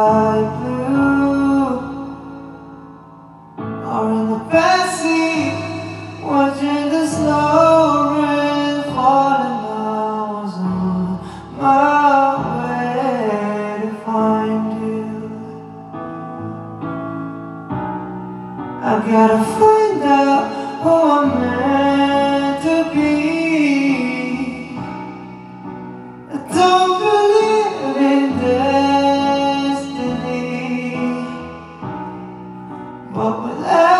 sky in the backseat, watching the snow rain I was on my way to find you. I gotta find out who I'm meant É.